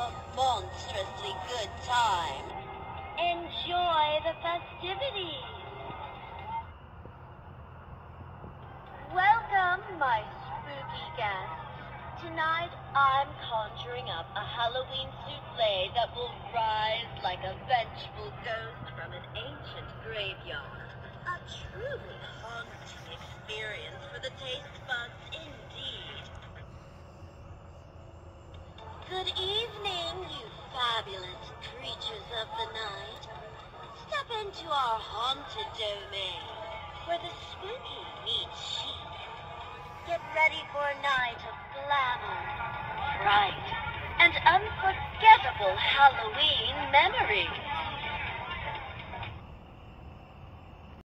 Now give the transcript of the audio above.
a monstrously good time. Enjoy the festivities. Welcome, my spooky guests. Tonight, I'm conjuring up a Halloween souffle that will rise like a vengeful ghost from an ancient graveyard. A truly haunting experience for the taste buds indeed. Good evening, you fabulous creatures of the night. Into our haunted domain, where the spooky meets chic. Get ready for a night of glamour, fright, and unforgettable Halloween memories.